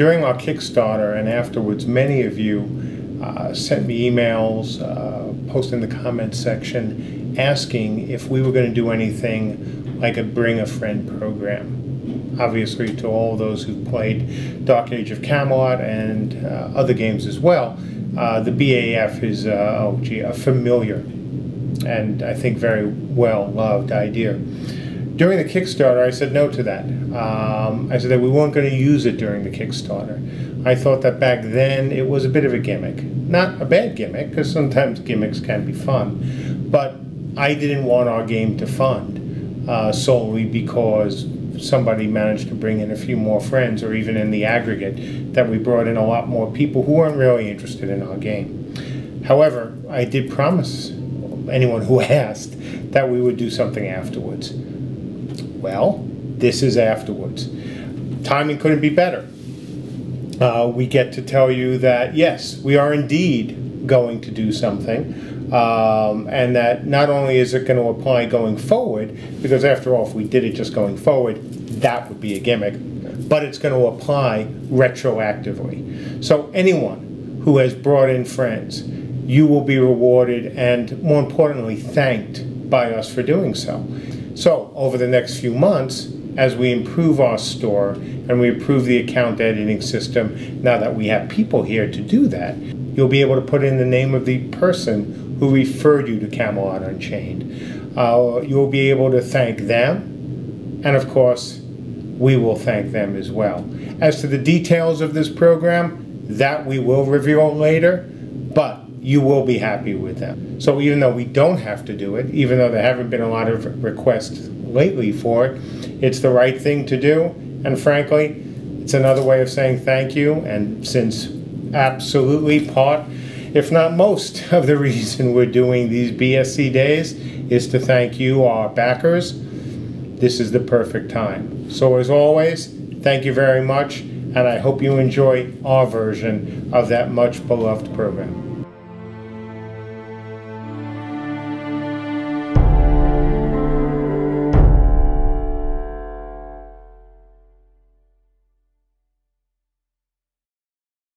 during our Kickstarter and afterwards, many of you uh, sent me emails, uh, posted in the comments section, asking if we were going to do anything like a Bring a Friend program obviously to all those who've played Dark Age of Camelot and uh, other games as well, uh, the BAF is uh, oh gee, a familiar and I think very well loved idea. During the Kickstarter, I said no to that. Um, I said that we weren't going to use it during the Kickstarter. I thought that back then it was a bit of a gimmick. Not a bad gimmick, because sometimes gimmicks can be fun, but I didn't want our game to fund uh, solely because somebody managed to bring in a few more friends, or even in the aggregate, that we brought in a lot more people who weren't really interested in our game. However, I did promise anyone who asked that we would do something afterwards. Well, this is afterwards. Timing couldn't be better. Uh, we get to tell you that yes, we are indeed going to do something. Um, and that not only is it going to apply going forward, because after all, if we did it just going forward, that would be a gimmick, but it's going to apply retroactively. So anyone who has brought in friends, you will be rewarded and more importantly, thanked by us for doing so. So over the next few months, as we improve our store and we improve the account editing system, now that we have people here to do that, you'll be able to put in the name of the person who referred you to Camelot Unchained. Uh, you'll be able to thank them, and of course, we will thank them as well. As to the details of this program, that we will reveal later, but you will be happy with them. So even though we don't have to do it, even though there haven't been a lot of requests lately for it, it's the right thing to do. And frankly, it's another way of saying thank you. And since absolutely part if not most, of the reason we're doing these BSC days is to thank you, our backers. This is the perfect time. So, as always, thank you very much, and I hope you enjoy our version of that much beloved program.